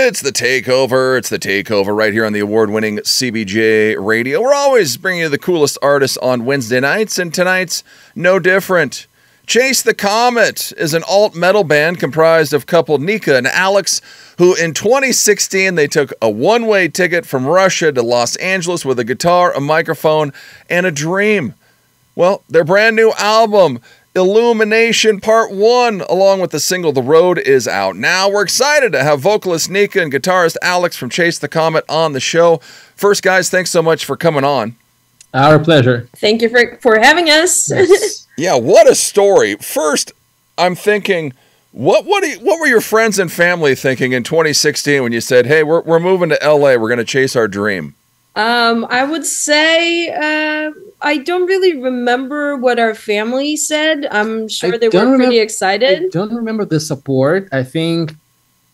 It's the takeover. It's the takeover right here on the award winning CBJ radio. We're always bringing you the coolest artists on Wednesday nights, and tonight's no different. Chase the Comet is an alt metal band comprised of couple Nika and Alex, who in 2016 they took a one way ticket from Russia to Los Angeles with a guitar, a microphone, and a dream. Well, their brand new album Illumination Part 1, along with the single The Road, is out now. We're excited to have vocalist Nika and guitarist Alex from Chase the Comet on the show. First, guys, thanks so much for coming on. Our pleasure. Thank you for, for having us. Yes. yeah, what a story. First, I'm thinking, what what, you, what were your friends and family thinking in 2016 when you said, hey, we're, we're moving to LA, we're going to chase our dream? Um, I would say uh, I don't really remember what our family said. I'm sure I they were pretty remember, excited. I don't remember the support. I think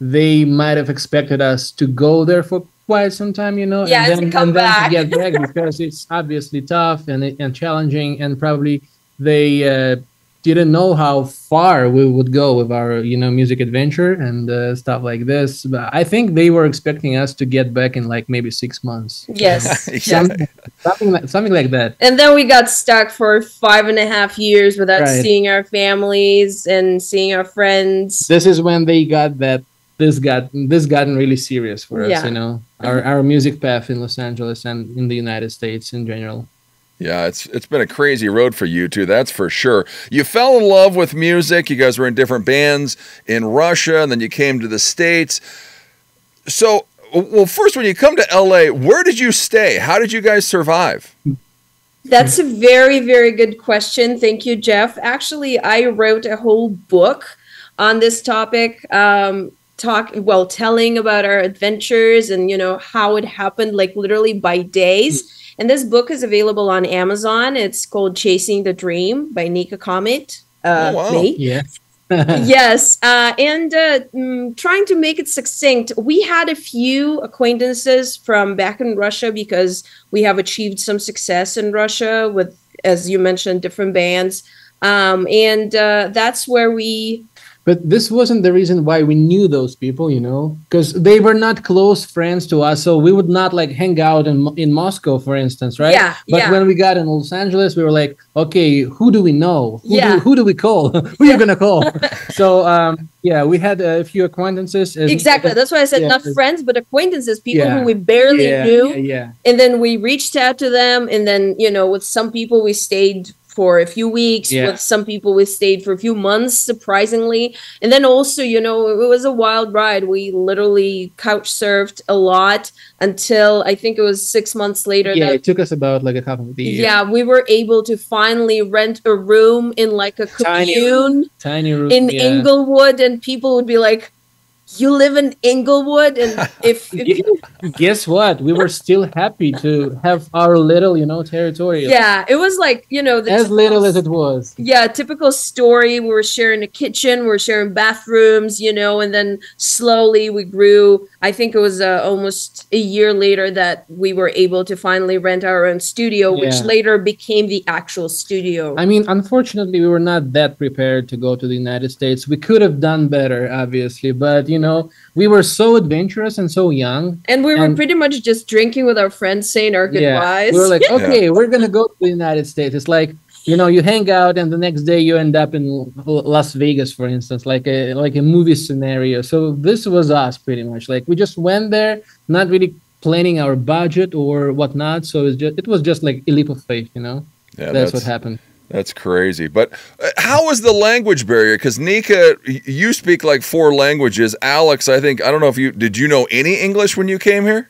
they might have expected us to go there for quite some time, you know, yeah, and then, come and back. then to get back because it's obviously tough and and challenging, and probably they uh, didn't know how far we would go with our you know music adventure and uh, stuff like this but i think they were expecting us to get back in like maybe six months. Yes. Something, something, like, something like that. And then we got stuck for five and a half years without right. seeing our families and seeing our friends. This is when they got that this got this gotten really serious for us yeah. you know? Our, our music path in los angeles and in the united states in general yeah, it's it's been a crazy road for you too. that's for sure. You fell in love with music. You guys were in different bands in Russia, and then you came to the states. So, well, first, when you come to LA, where did you stay? How did you guys survive? That's a very very good question. Thank you, Jeff. Actually, I wrote a whole book on this topic. Um, talk well telling about our adventures and you know how it happened like literally by days and this book is available on Amazon. It's called Chasing the Dream by Nika Comet. Uh, oh, wow. Me. Yes. yes. Uh, and uh, mm, trying to make it succinct, we had a few acquaintances from back in Russia because we have achieved some success in Russia with, as you mentioned, different bands. Um, and uh, that's where we but this wasn't the reason why we knew those people you know because they were not close friends to us so we would not like hang out in, in moscow for instance right? Yeah but yeah. when we got in los angeles we were like okay who do we know? Who, yeah. do, who do we call? Who are you gonna call? So um yeah we had a few acquaintances exactly that's why i said yeah, not friends but acquaintances people yeah. who we barely yeah, knew. yeah. And then we reached out to them and then you know with some people we stayed for a few weeks. Yeah. With some people, we stayed for a few months, surprisingly. And then also, you know, it was a wild ride. We literally couch surfed a lot until I think it was six months later. Yeah, that, it took us about like a couple of years. Yeah, we were able to finally rent a room in like a cocoon tiny, tiny room in yeah. Inglewood, and people would be like, you live in Inglewood, and if, if guess what, we were still happy to have our little, you know, territory. Yeah, it was like you know, as little as it was. Yeah, typical story. We were sharing a kitchen, we were sharing bathrooms, you know, and then slowly we grew. I think it was uh, almost a year later that we were able to finally rent our own studio, which yeah. later became the actual studio. I mean, unfortunately, we were not that prepared to go to the United States. We could have done better, obviously, but you know, we were so adventurous and so young. And we were and, pretty much just drinking with our friends, saying our goodbyes. Yeah, we were like, okay, yeah. we're gonna go to the United States. It's like you know, you hang out, and the next day you end up in Las Vegas, for instance, like a like a movie scenario. So this was us pretty much. Like we just went there, not really planning our budget or whatnot. So it was just it was just like a leap of faith, you know. Yeah, that's, that's what happened. That's crazy. But uh, how was the language barrier? Because Nika, you speak like four languages. Alex, I think I don't know if you did. You know any English when you came here?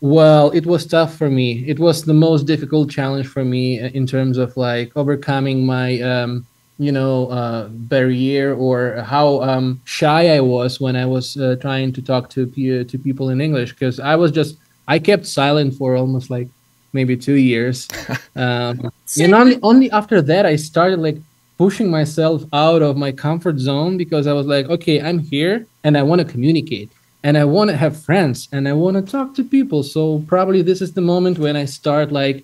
Well, it was tough for me. It was the most difficult challenge for me uh, in terms of like overcoming my, um, you know, uh, barrier or how um, shy I was when I was uh, trying to talk to to people in English because I was just I kept silent for almost like maybe two years. Um, and only, only after that, I started like pushing myself out of my comfort zone because I was like, okay, I'm here and I want to communicate and I want to have friends and I want to talk to people. So probably this is the moment when I start like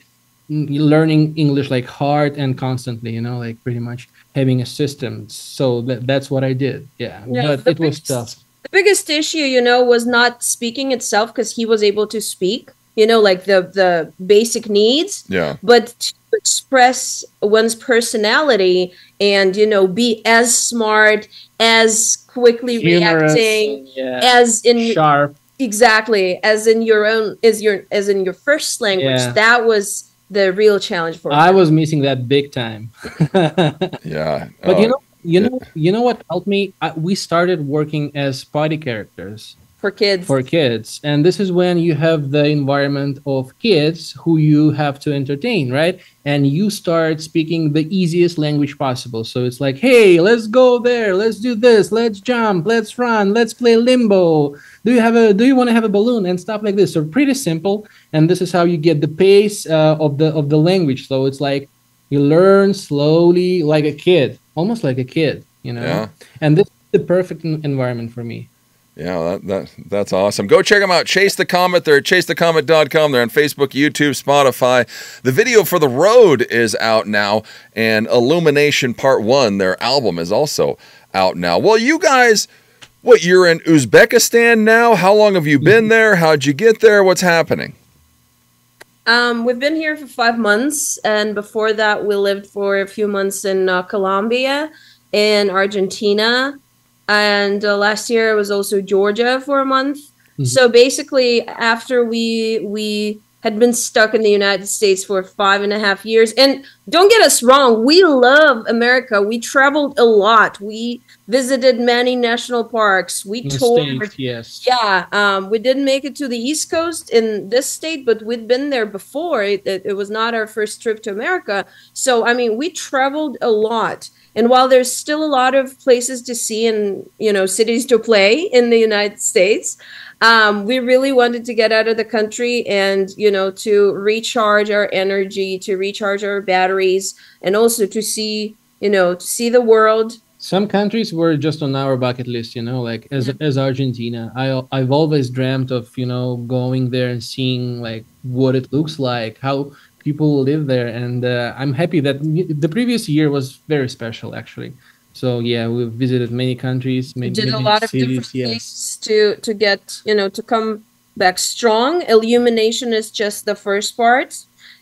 learning English like hard and constantly, you know, like pretty much having a system. So that, that's what I did. Yeah, yeah but it was tough the biggest issue, you know, was not speaking itself because he was able to speak, you know, like the the basic needs. Yeah. But to express one's personality and you know be as smart, as quickly Humorous, reacting, yeah, as in sharp. exactly as in your own as your as in your first language. Yeah. That was the real challenge for I him. was missing that big time. Yeah but Yeah. you Oh, know, you know, you know what helped me? I, we started working as party characters. For kids. for kids. And this is when you have the environment of kids who you have to entertain right? And you start speaking the easiest language possible. So it's like hey let's go there. Let's do this. Let's jump. Let's run. Let's play limbo. Do you have a do you want to have a balloon? And stuff like this. So pretty simple. And this is how you get the pace uh, of the of the language. So it's like you learn slowly like a kid. Almost like a kid you know? Yeah. and this is the perfect environment for me Yeah, that, that that's awesome. Go check them out. Chase the Comet. They're at chasethecomet.com. They're on Facebook, YouTube, Spotify. The video for The Road is out now, and Illumination Part 1, their album, is also out now. Well, you guys, what, you're in Uzbekistan now? How long have you been there? How'd you get there? What's happening? Um, we've been here for five months, and before that, we lived for a few months in uh, Colombia and Argentina. And uh, last year, it was also Georgia for a month. Mhm. So basically, after we we had been stuck in the United States for five and a half years, and don't get us wrong, we love America. We traveled a lot. We visited many national parks. We In toured States, yes yeah, um, we didn't make it to the East Coast in this state, but we'd been there before. It, it, it was not our first trip to America. So, I mean, we traveled a lot. And while there's still a lot of places to see and, you know, cities to play in the United States, um, we really wanted to get out of the country and, you know, to recharge our energy, to recharge our batteries, and also to see, you know, to see the world. some countries were just on our bucket list you know like as as argentina i i've always dreamt of you know going there and seeing like what it looks like how people live there and uh, i'm happy that the previous year was very special actually. So yeah we've visited many countries many, did a many lot of different things to to get you know to come back strong. Illumination is just the first part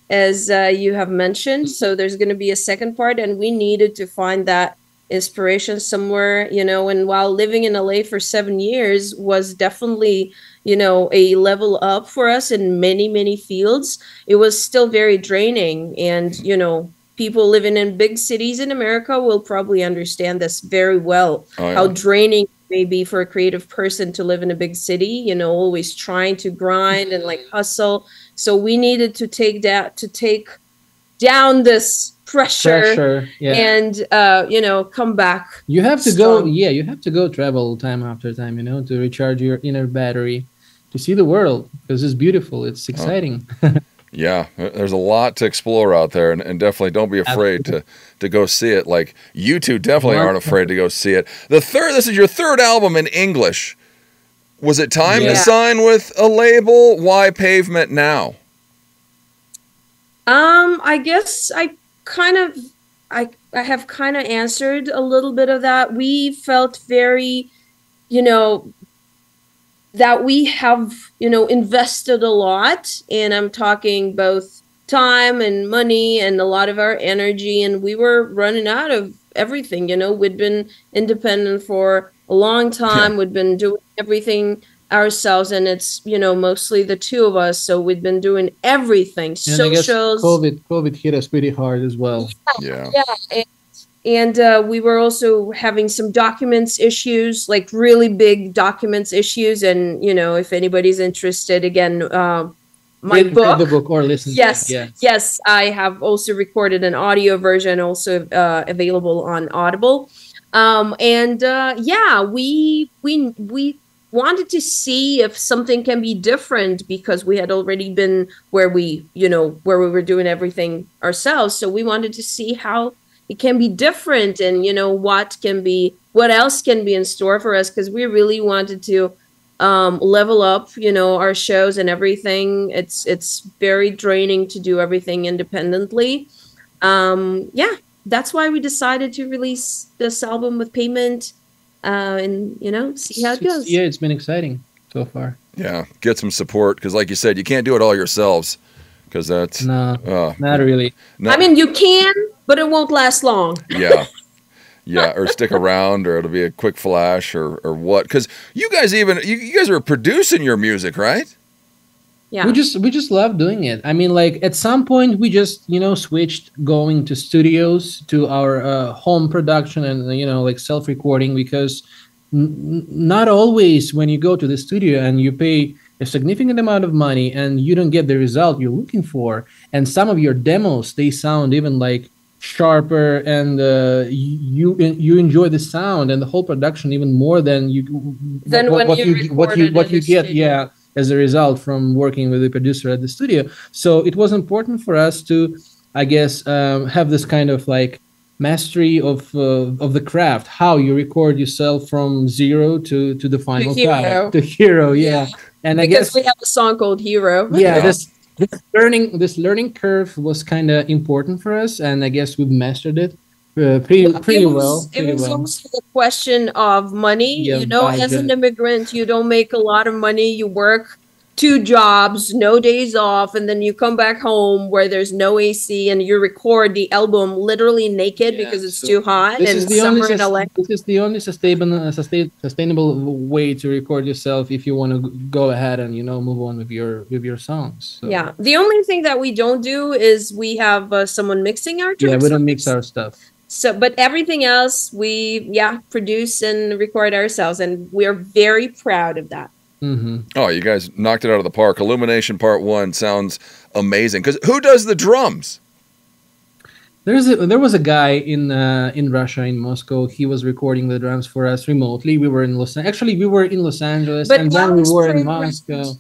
as uh, you have mentioned. So there's going to be a second part and we needed to find that inspiration somewhere you know and while living in la for seven years was definitely you know a level up for us in many many fields. It was still very draining and you know people living in big cities in america will probably understand this very well. Oh, yeah. how draining it may be for a creative person to live in a big city you know always trying to grind and like hustle. So we needed to take that to take down this pressure, pressure yeah. and uh you know come back you have to go yeah you have to go travel time after time you know to recharge your inner battery to see the world because it's beautiful it's exciting Yeah, there's a lot to explore out there, and, and definitely don't be afraid to to go see it. Like you two definitely aren't afraid to go see it. The third, this is your third album in English. Was it time to sign with a label? Why Pavement now? Um, I guess I kind of I I have kind of answered a little bit of that. We felt very, you know, that we have, you know, invested a lot and I'm talking both time and money and a lot of our energy and we were running out of everything, you know. We'd been independent for a long time. We'd been doing everything ourselves and it's, you know, mostly the two of us, so we'd been doing everything. and i guess Socials covid covid hit us pretty hard as well Yeah, yeah and, and uh, we were also having some documents issues like really big documents issues. And you know if anybody's interested again uh, my book the book. or listen yes to it. yeah. yes. I have also recorded an audio version also uh, available on audible. Um, and uh, yeah we we we wanted to see if something can be different because we had already been where we you know where we were doing everything ourselves. So we wanted to see how it can be different and you know what can be what else can be in store for us because we really wanted to um, level up you know our shows and everything it's it's very draining to do everything independently um, yeah that's why we decided to release this album with Pavement uh, and you know see how it It's- goes. yeah, it's been exciting so far. Yeah, get some support because, like you said, you can't do it all yourselves because that's No, uh, not really. no- I mean, you can, but it won't last long. yeah, yeah, or stick around, or it'll be a quick flash, or or what? Because you guys even you, you guys are producing your music, right? Yeah. We just we just love doing it. I mean, like at some point we just you know switched going to studios to our uh, home production and you know like self recording because n- n- not always when you go to the studio and you pay a significant amount of money and you don't get the result you're looking for and some of your demos they sound even like sharper and uh, you you enjoy the sound and the whole production even more than you Than what, what you you what you what you get studio. yeah as a result from working with the producer at the studio. So it was important for us to, I guess, um, have this kind of like mastery of uh, of the craft, how you record yourself from zero to to the final hero. product, to hero, yeah. And I guess we have a song called Hero. yeah, Yeah. this this learning this learning curve was kind of important for us, and I guess we've mastered it uh, pretty pretty it was, well. It was well. also the question of money. Yeah, you know, as an immigrant, you don't make a lot of money. You work two jobs, no days off, and then you come back home where there's no AC and you record the album literally naked Yeah, because it's so too hot This and is the only in LA. this is the only sustainable sustainable way to record yourself if you want to go ahead and you know move on with your with your songs. So, Yeah. The only thing that we don't do is we have uh, someone mixing our tracks. yeah, we don't mix our stuff. So, but everything else we yeah produce and record ourselves, and we're very proud of that. Hmm Oh, you guys knocked it out of the park. Illumination Part One sounds amazing. Because who does the drums? There's a, there was a guy in uh, in Russia in Moscow. He was recording the drums for us remotely. We were in Los Angeles. actually we were in Los Angeles But and then we were in Pray Moscow.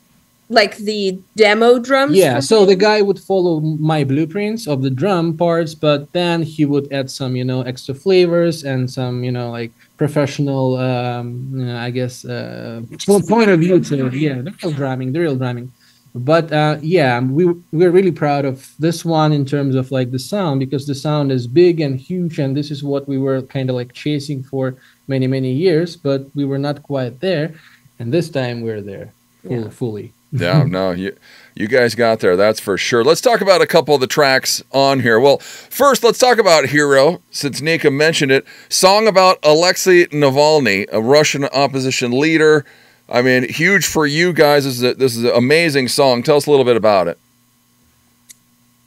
Like the demo drums. Yeah, so the guy would follow my blueprints of the drum parts, but then he would add some, you know, extra flavors and some, you know, like professional, um, you know, I guess, uh, point of view to. Yeah, the real drumming, the real drumming. But uh, yeah, we we're really proud of this one in terms of like the sound because the sound is big and huge, and this is what we were kind of like chasing for many many years, but we were not quite there, and this time we're there Yeah. fully. Yeah, no, you you guys got there. That's for sure. Let's talk about a couple of the tracks on here. Well, first, let's talk about Hero, since Nika mentioned it. Song about Alexei Navalny, a Russian opposition leader. I mean, huge for you guys. This is a, this is an amazing song. Tell us a little bit about it.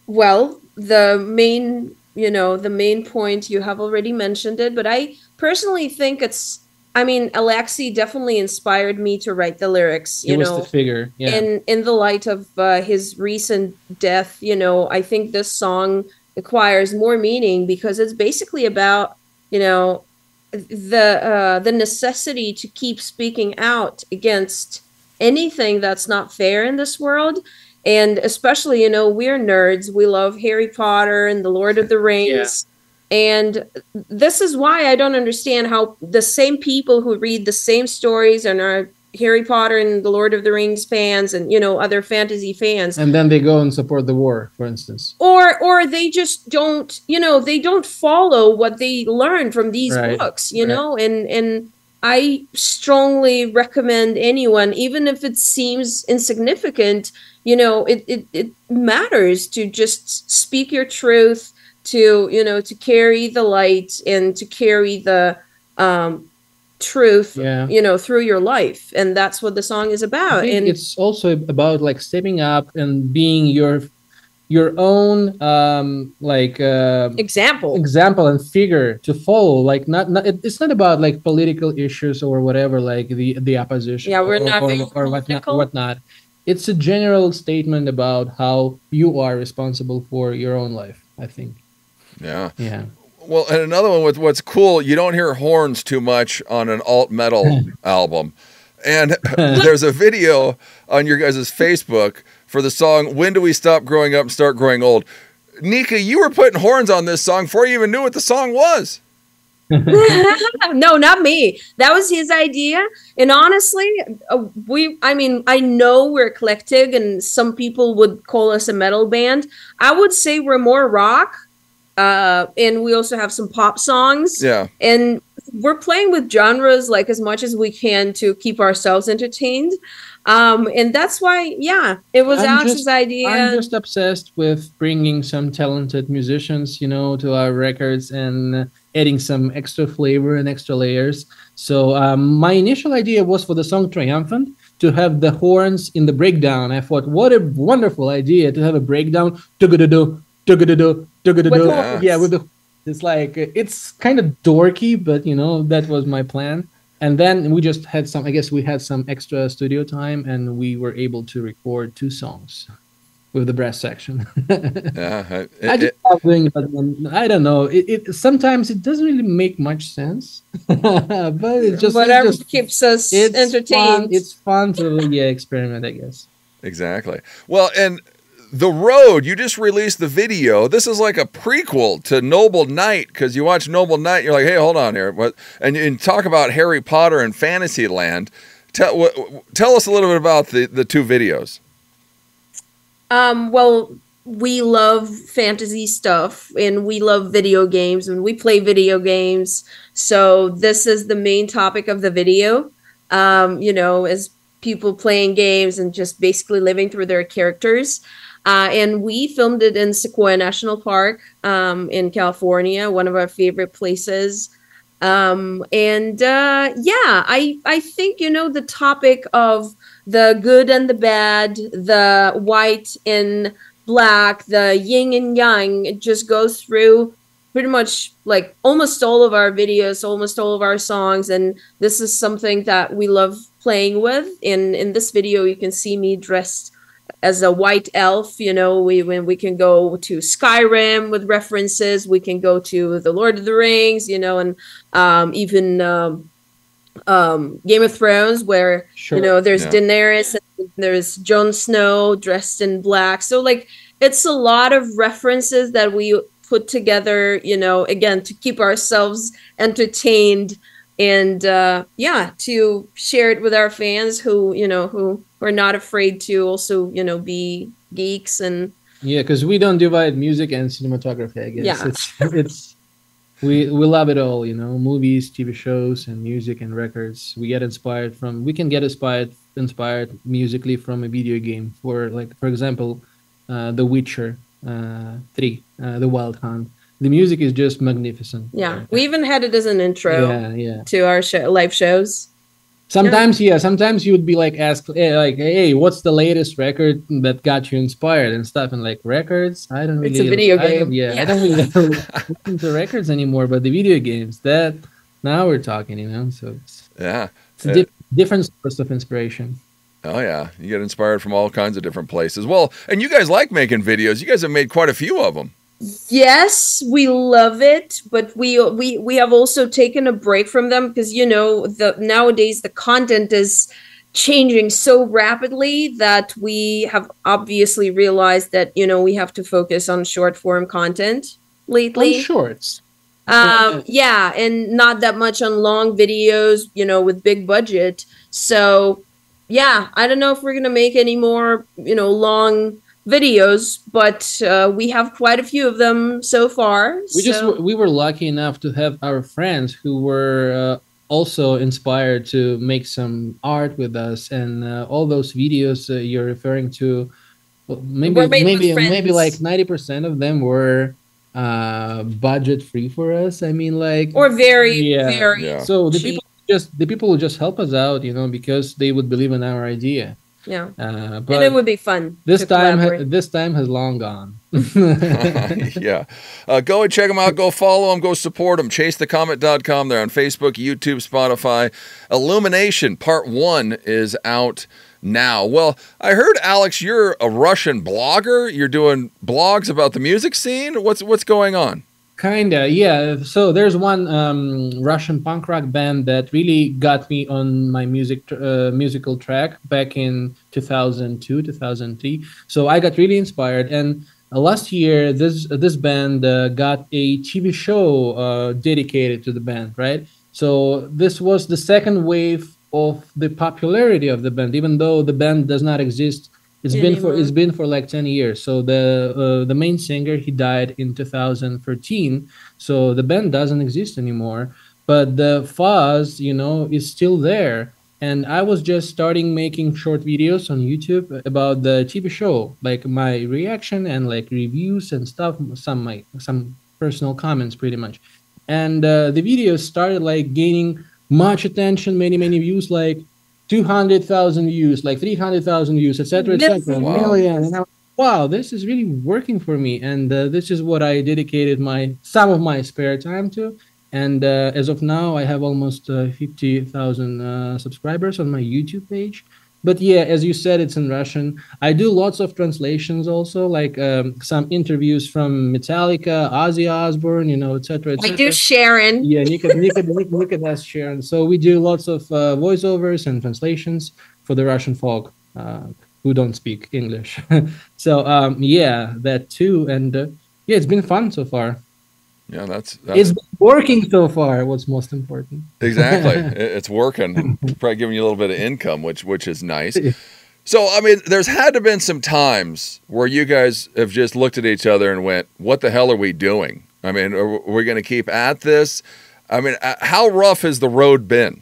Well, the main, you know, the main point you have already mentioned it, but I personally think it's. I mean, Alexi definitely inspired me to write the lyrics. It You was know, the figure. Yeah. in in the light of uh, his recent death you know i think this song acquires more meaning because it's basically about you know the uh, the necessity to keep speaking out against anything that's not fair in this world and especially you know we're nerds we love harry potter and the lord of the rings and this is why i don't understand how the same people who read the same stories and are Harry Potter and the Lord of the Rings fans and you know other fantasy fans and then they go and support the war, for instance. or or they just don't you know they don't follow what they learn from these Right, books you right. know and and I strongly recommend anyone even if it seems insignificant you know it it, it matters to just speak your truth to you know to carry the light and to carry the um truth Yeah. you know through your life. And that's what the song is about. and it's also about like stepping up and being your your own um like uh, example. example and figure to follow. Like not, not it- it's not about like political issues or whatever like the the opposition Yeah, we're or, not or, being or whatnot, whatnot. It's a general statement about how you are responsible for your own life i think Yeah. yeah Well, and another one with what's cool, you don't hear horns too much on an alt metal album. And there's a video on your guys' Facebook for the song When Do We Stop Growing Up and Start Growing Old? Nika, you were putting horns on this song before you even knew what the song was. no, not me. That was his idea. And honestly, uh, we, I mean, I know we're eclectic and some people would call us a metal band. I would say we're more rock. Uh, and we also have some pop songs. Yeah. And we're playing with genres like as much as we can to keep ourselves entertained. Um, and that's why, yeah, it was I'm Alex's just- idea. I'm just obsessed with bringing some talented musicians, you know, to our records and uh, adding some extra flavor and extra layers. So um, my initial idea was for the song "Triumphant" to have the horns in the breakdown. I thought, what a wonderful idea to have a breakdown. Do-ga-da-do, do-ga-da-do, do-ga-da-do. Yeah, with the. It's like it's kind of dorky, but you know that was my plan. And then we just had some. I guess we had some extra studio time, and we were able to record two songs with the brass section. Uh-huh. Yeah, I- I just it- love doing it. I don't know. It, it sometimes it doesn't really make much sense, but it just Whatever It's, just, keeps us it's entertained. Fun, it's fun to yeah experiment, I guess. exactly. Well, and the road you just released the video. This is like a prequel to Noble Knight because you watch Noble Knight, you're like, hey, hold on here, what? And, and talk about Harry Potter and Fantasyland. Tell tell us a little bit about the the two videos. Um, well, we love fantasy stuff and we love video games and we play video games. So this is the main topic of the video. Um, you know, as people playing games and just basically living through their characters. Uh, and we filmed it in Sequoia National Park um, in California, one of our favorite places. Um, and uh, yeah, I I think you know the topic of the good and the bad, the white and black, the yin and yang. It just goes through pretty much like almost all of our videos, almost all of our songs, and this is something that we love playing with. In in this video, you can see me dressed as a white elf. You know, we when we can go to Skyrim with references, we can go to the Lord of the Rings. You know, and um, even um, um, Game of Thrones, where Sure. you know, there's Yeah. Daenerys, and there's Jon Snow dressed in black. So like, it's a lot of references that we put together. You know, again to keep ourselves entertained and uh, yeah, to share it with our fans who you know who are not afraid to also you know be geeks and Yeah, because we don't divide music and cinematography. I guess Yeah. it's it's we we love it all. You know, movies, TV shows, and music and records. We get inspired from. We can get inspired inspired musically from a video game. For like, for example, uh, The Witcher uh, Three, uh, The Wild Hunt. The music is just magnificent. yeah, we even had it as an intro yeah, yeah. to our show, live shows. Sometimes, yeah. Sometimes you would be like, ask, eh, like, hey, what's the latest record that got you inspired and stuff? And like records, I don't really. It's a video I don't- game. yeah, I don't really listen to records anymore, but the video games that now we're talking, you know. So it's, Yeah. it's a di- different source of inspiration. Oh yeah, you get inspired from all kinds of different places. Well, and you guys like making videos. You guys have made quite a few of them. Yes, we love it, but we we we have also taken a break from them because you know the nowadays the content is changing so rapidly that we have obviously realized that you know we have to focus on short form content lately. On shorts. Um, yeah, and not that much on long videos, you know, with big budget. So, yeah, I don't know if we're gonna make any more, you know, long videos, but uh, we have quite a few of them so far. We just we were lucky enough to have our friends who were uh, also inspired to make some art with us, and uh, all those videos uh, you're referring to, maybe Were made with maybe maybe like ninety percent of them were uh, budget free for us. I mean, like or very, Yeah. very Yeah. so the cheap. people just the people will just help us out, you know, because they would believe in our idea. Yeah. Uh, and it would be fun. this time, ha- this time has long gone. yeah. Uh, go and check them out. Go follow them. Go support them. ChaseTheComet.com. They're on Facebook, YouTube, Spotify. Illumination Part 1 is out now. Well, I heard, Alex, you're a Russian blogger. You're doing blogs about the music scene. What's, what's going on? Kinda, yeah. So there's one um, Russian punk rock band that really got me on my music uh, musical track back in 2002, 2003. So I got really inspired, and uh, last year this this band uh, got a TV show uh, dedicated to the band, right? So this was the second wave of the popularity of the band, even though the band does not exist. It's been for it's been for like 10 years. So the uh, the main singer he died in 2013. So the band doesn't exist anymore. but the fuzz, you know, is still there. And I was just starting making short videos on YouTube about the TV show, like my reaction and like reviews and stuff, some my some personal comments, pretty much. And uh, the videos started like gaining much attention, many many views, like two hundred thousand views, like three hundred thousand views, etc., etc., Wow. million. And I wow, this is really working for me, and uh, this is what I dedicated my some of my spare time to. And uh, as of now, I have almost uh, 50,000 uh, subscribers on my YouTube page. But yeah, as you said, it's in Russian. I do lots of translations also, like um, some interviews from Metallica, Ozzy Osbourne, you know, etc. I etc. do Sharon. Yeah, Nika, Nika, Nika, Nika has Sharon. So we do lots of uh, voiceovers and translations for the Russian folk uh, who don't speak English. so um, yeah, that too. And uh, yeah, it's been fun so far. Yeah, that's, that's It's working so far. What's most important? exactly. It's working. Probably giving you a little bit of income, which which is nice. So I mean, there's had to been some times where you guys have just looked at each other and went, "What the hell are we doing?" I mean, are we going to keep at this? I mean, uh, how rough has the road been?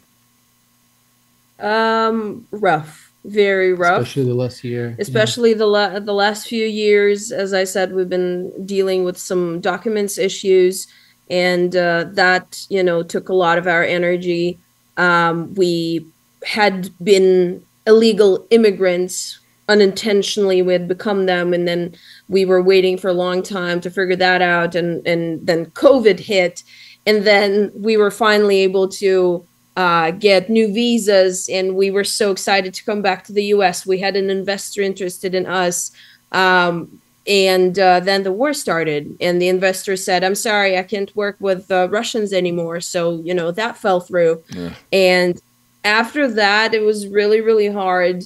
Um, rough, very rough. Especially the last year. especially the la- the last few years as i said we've been dealing with some documents issues and uh, that you know took a lot of our energy um, we had been illegal immigrants unintentionally we had become them and then we were waiting for a long time to figure that out and and then covid hit and then we were finally able to uh, get new visas, and we were so excited to come back to the U.S. We had an investor interested in us, um, and uh, then the war started, and the investor said, "I'm sorry, I can't work with uh, Russians anymore." So you know that fell through, Yeah. and after that, it was really, really hard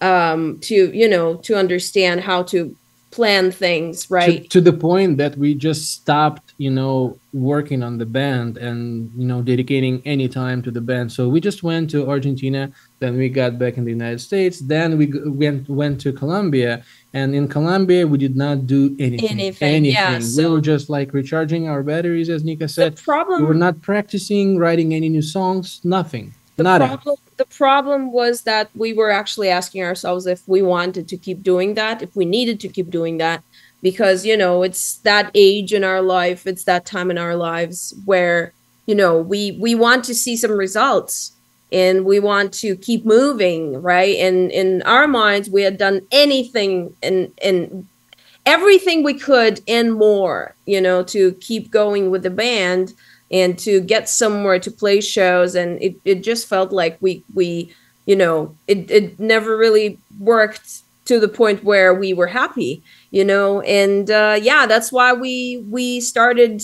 um, to you know to understand how to plan things right. To, to the point that we just stopped, you know, working on the band and you know dedicating any time to the band. So we just went to Argentina, then we got back in the United States, then we went went to Colombia, and in Colombia we did not do anything. Anything, yeah, we so- were just like recharging our batteries, as Nika said the problem We were not practicing, writing any new songs, nothing. the Nada. problem the problem was that we were actually asking ourselves if we wanted to keep doing that if we needed to keep doing that because you know it's that age in our life it's that time in our lives where you know we we want to see some results and we want to keep moving right? And in our minds we had done anything and and everything we could and more you know to keep going with the band and to get somewhere to play shows and it, it just felt like we we you know it, it never really worked to the point where we were happy you know? And uh, yeah that's why we we started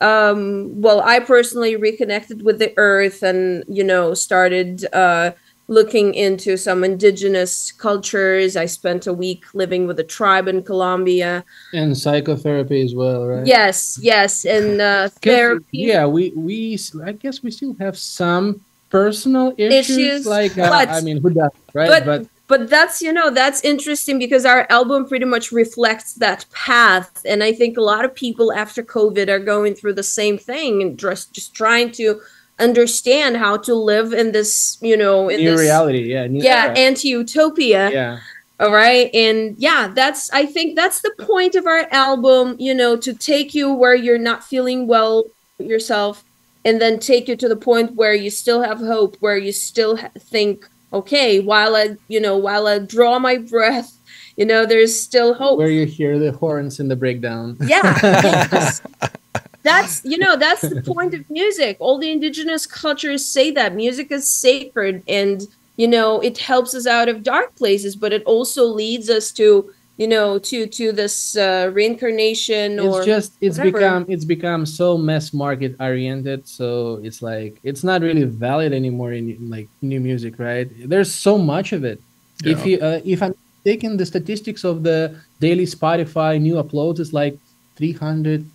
um well i personally reconnected with the earth and you know started uh looking into some indigenous cultures i spent a week living with a tribe in colombia And psychotherapy as well, right? yes yes and uh therapy Yeah, we we I guess we still have some personal issues, Issues, like uh, but- I mean, who does right? but but that's you know that's interesting because our album pretty much reflects that path and i think a lot of people after covid are going through the same thing and just just trying to understand how to live in this you know in this new this reality, yeah, new yeah era. anti-utopia yeah, all right and yeah that's i think that's the point of our album you know to take you where you're not feeling well yourself and then take you to the point where you still have hope where you still think okay while i you know while i draw my breath you know there's still hope where you hear the horns in the breakdown. yeah yes. That's you know that's the point of music. All the indigenous cultures say that music is sacred and you know it helps us out of dark places but it also leads us to you know to to this uh, reincarnation or it's just it's whatever. become it's become so mass market oriented so it's like it's not really valid anymore in like new music right? There's so much of it. If you uh, if i'm taking the statistics of the daily spotify new uploads it's like 300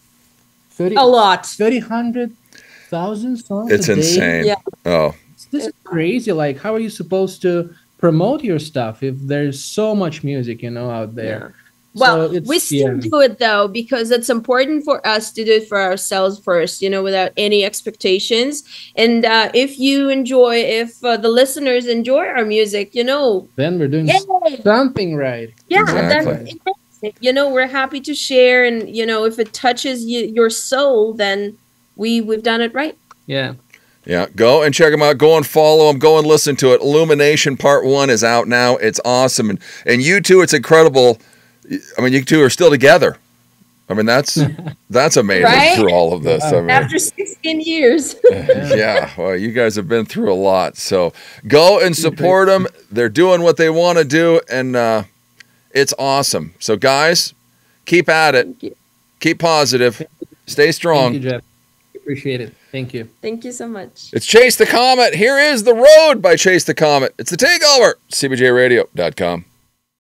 30 a lot 300,000 songs It's a day. insane. Yeah. Oh, this is crazy like how are you supposed to promote your stuff if there's so much music you know out there Well, So it's- we still yeah. do it though because it's important for us to do it for ourselves first, you know, without any expectations. And uh, if you enjoy, if uh, the listeners enjoy our music, you know, Then we're doing yay! something right. Yeah, Exactly. Then you know we're happy to share, and you know if it touches you, your soul, then we we've done it right. Yeah. Yeah, go and check them out. Go and follow them. Go and listen to it. Illumination Part One is out now. It's awesome, and and you two, it's incredible. I mean, you two are still together. I mean, that's that's amazing Right? through all of this. I mean, After 16 years, yeah, well, you guys have been through a lot. So go and support them. They're doing what they want to do, and uh, it's awesome. So, guys, keep at it. Keep positive. Stay strong. Thank you, Jeff. Appreciate it. Thank you. thank you so much. It's Chase the Comet. Here is The Road by Chase the Comet. It's the takeover. CBJRadio.com.